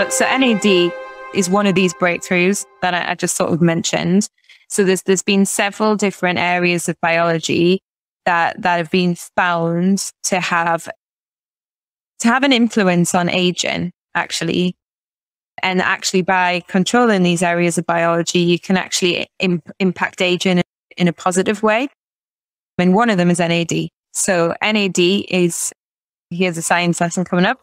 But so NAD is one of these breakthroughs that I, I just sort of mentioned. So there's there's been several different areas of biology that that have been found to have to have an influence on aging, actually. And actually, by controlling these areas of biology, you can actually imp- impact aging in a positive way. And one of them is NAD. So NAD is here's a science lesson coming up.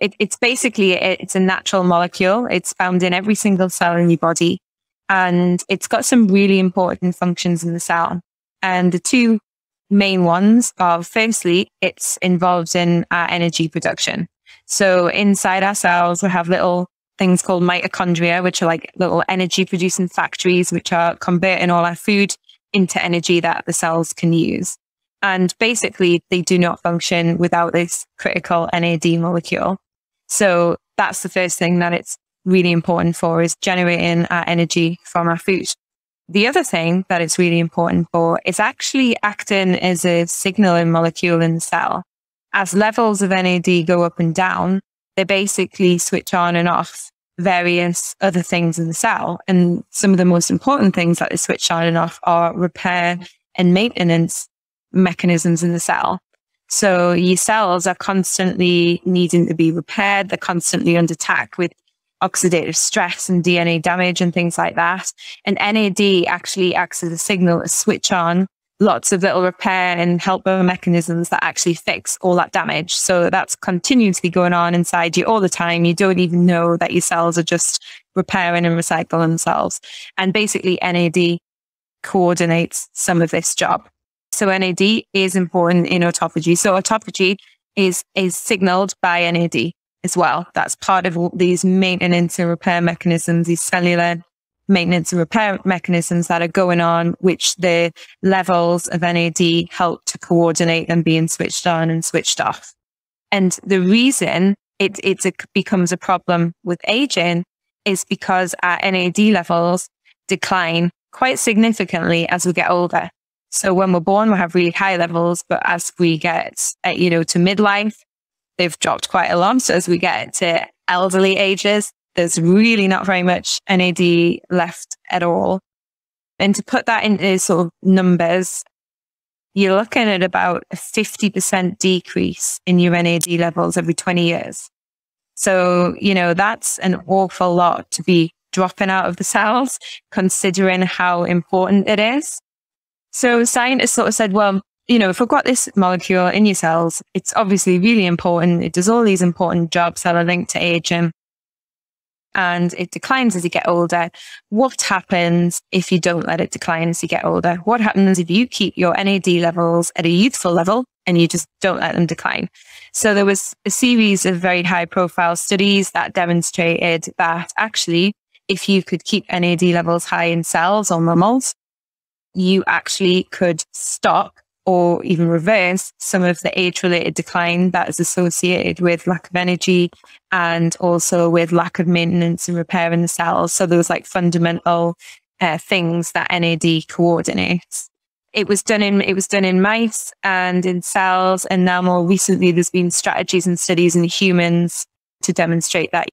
It, it's basically it's a natural molecule. It's found in every single cell in your body, and it's got some really important functions in the cell. And the two main ones are firstly, it's involved in our energy production. So inside our cells, we have little things called mitochondria, which are like little energy producing factories, which are converting all our food into energy that the cells can use. And basically, they do not function without this critical NAD molecule. So that's the first thing that it's really important for is generating our energy from our food. The other thing that it's really important for is actually acting as a signaling molecule in the cell. As levels of NAD go up and down, they basically switch on and off various other things in the cell. And some of the most important things that they switch on and off are repair and maintenance mechanisms in the cell. So your cells are constantly needing to be repaired. They're constantly under attack with oxidative stress and DNA damage and things like that. And NAD actually acts as a signal to switch on lots of little repair and helper mechanisms that actually fix all that damage. So that's continuously going on inside you all the time. You don't even know that your cells are just repairing and recycling themselves. And basically NAD coordinates some of this job. So NAD is important in autophagy. So autophagy is, is signaled by NAD as well. That's part of these maintenance and repair mechanisms, these cellular maintenance and repair mechanisms that are going on, which the levels of NAD help to coordinate them being switched on and switched off. And the reason it, it becomes a problem with aging is because our NAD levels decline quite significantly as we get older. So when we're born, we have really high levels, but as we get, uh, you know, to midlife, they've dropped quite a lot. So as we get to elderly ages, there's really not very much NAD left at all. And to put that into sort of numbers, you're looking at about a 50% decrease in your NAD levels every 20 years. So, you know, that's an awful lot to be dropping out of the cells, considering how important it is. So scientists sort of said, well, you know, if we've got this molecule in your cells, it's obviously really important. It does all these important jobs that are linked to aging and it declines as you get older. What happens if you don't let it decline as you get older? What happens if you keep your NAD levels at a youthful level and you just don't let them decline? So there was a series of very high profile studies that demonstrated that actually, if you could keep NAD levels high in cells or mammals, you actually could stop or even reverse some of the age related decline that is associated with lack of energy and also with lack of maintenance and repair in the cells. So those like fundamental uh, things that NAD coordinates. It was done in it was done in mice and in cells, and now more recently there's been strategies and studies in humans to demonstrate that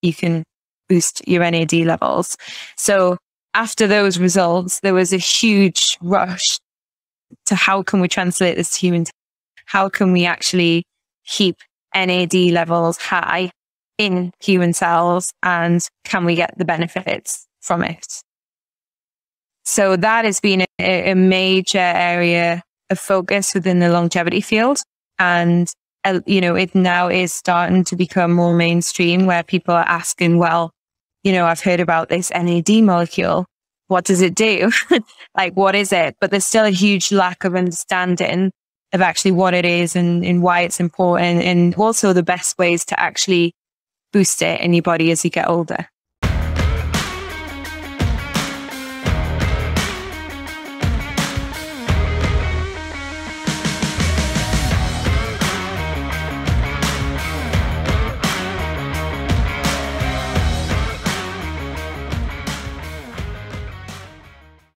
you can boost your NAD levels. So after those results, there was a huge rush to how can we translate this to humans? How can we actually keep NAD levels high in human cells and can we get the benefits from it? So that has been a, a major area of focus within the longevity field. And, uh, you know, it now is starting to become more mainstream where people are asking, well, you know, I've heard about this NAD molecule what does it do? like, what is it? But there's still a huge lack of understanding of actually what it is and, and why it's important and also the best ways to actually boost it in your body as you get older.